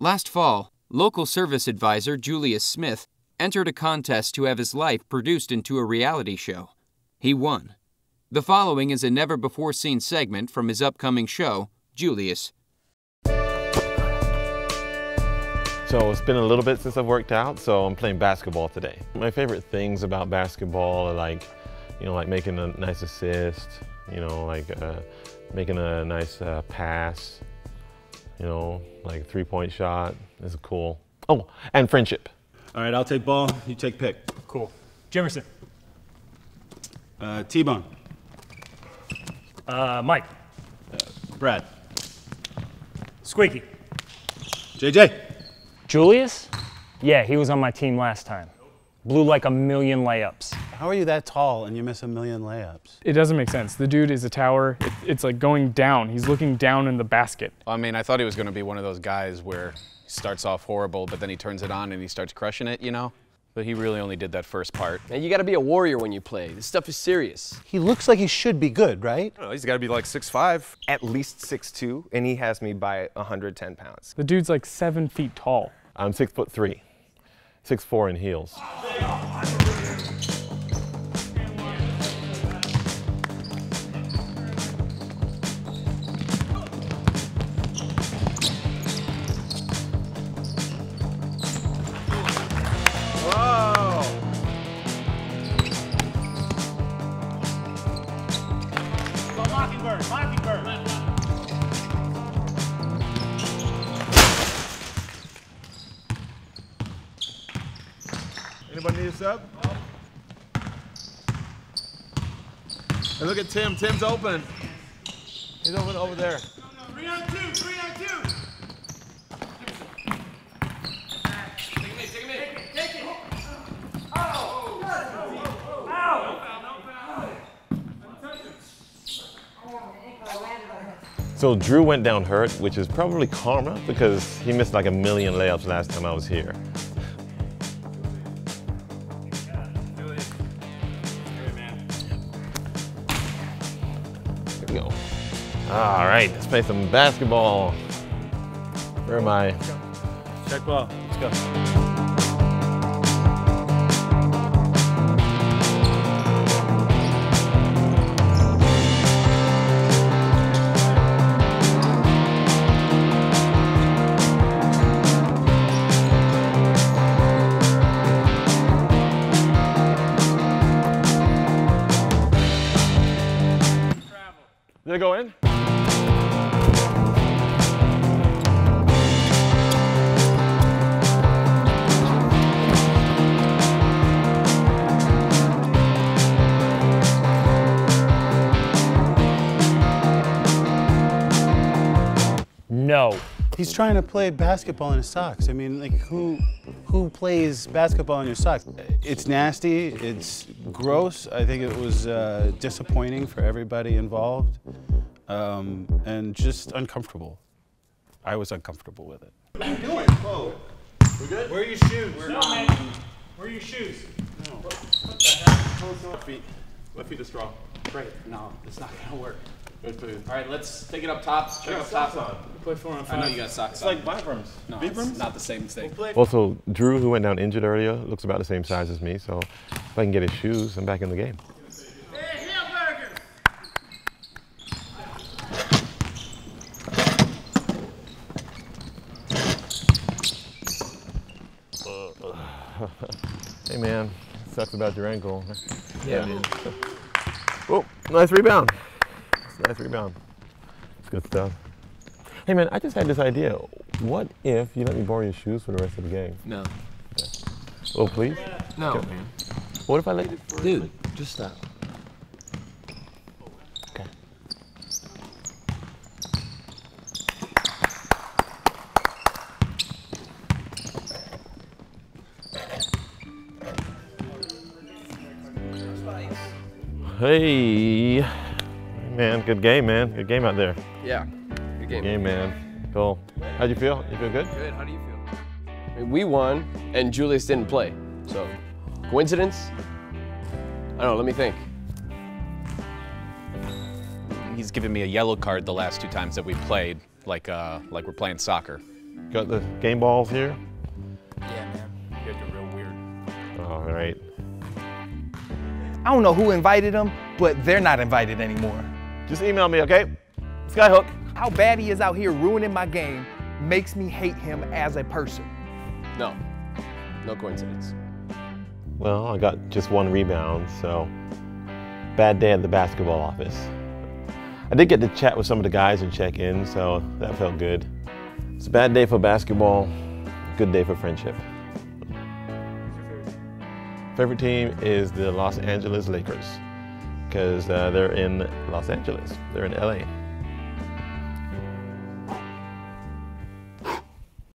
Last fall, local service advisor Julius Smith entered a contest to have his life produced into a reality show. He won. The following is a never before seen segment from his upcoming show, Julius. So it's been a little bit since I've worked out, so I'm playing basketball today. My favorite things about basketball are like, you know, like making a nice assist, you know, like uh, making a nice uh, pass, you know, like three-point shot is cool. Oh, and friendship. All right, I'll take ball. You take pick. Cool. Jimerson. Uh, T-Bone. Uh, Mike. Brad. Squeaky. JJ. Julius? Yeah, he was on my team last time. Blew like a million layups. How are you that tall and you miss a million layups? It doesn't make sense. The dude is a tower. It, it's like going down. He's looking down in the basket. I mean, I thought he was going to be one of those guys where he starts off horrible, but then he turns it on and he starts crushing it, you know? But he really only did that first part. Man, you got to be a warrior when you play. This stuff is serious. He looks like he should be good, right? I don't know, he's got to be like 6'5", at least 6'2", and he has me by 110 pounds. The dude's like seven feet tall. I'm six foot three, six four in heels. Mockingbird, Mockingbird. Anybody need a sub? Hey, look at Tim. Tim's open. He's open over there. Three on two, three on two. So Drew went down hurt, which is probably karma because he missed like a million layups last time I was here. Here we go. All right, let's play some basketball. Where am I? Check ball. Let's go. Did it go in? No. He's trying to play basketball in his socks. I mean, like who who plays basketball in your socks? It's nasty. It's gross. I think it was uh, disappointing for everybody involved, um, and just uncomfortable. I was uncomfortable with it. Where are your shoes? no, man. Where are your shoes? Left feet. Left feet is strong. Great. No, it's not gonna work. Good food. All right, let's take it up top. Check up top. on. Play four on I know you got socks It's on. like Vibrams. no, Vibrams? it's not the same thing. Also, Drew, who went down injured earlier, looks about the same size as me. So if I can get his shoes, I'm back in the game. Hey hamburger! Hey man, sucks about your ankle. Yeah, man. Oh, nice rebound. Nice rebound. It's good stuff. Hey man, I just had this idea. What if you let me borrow your shoes for the rest of the game? No. Oh, please? No, Okay. man. What if I let you? Dude, just stop. Okay. Hey, man, good game, man. Good game out there. Yeah. Good game. Game, man. Cool. How'd you feel? You feel good? Good. How do you feel? I mean, we won, and Julius didn't play. So, coincidence? I don't know. Let me think. He's given me a yellow card the last two times that we played, like uh, like we're playing soccer. Got the game balls here? Yeah, man. You guys are real weird. All right. I don't know who invited them, but they're not invited anymore. Just email me, okay? Skyhook. How bad he is out here ruining my game makes me hate him as a person. No, no coincidence. Well, I got just one rebound, so bad day at the basketball office. I did get to chat with some of the guys and check in, so that felt good. It's a bad day for basketball, good day for friendship. Favorite team is the Los Angeles Lakers because uh, they're in Los Angeles. They're in LA.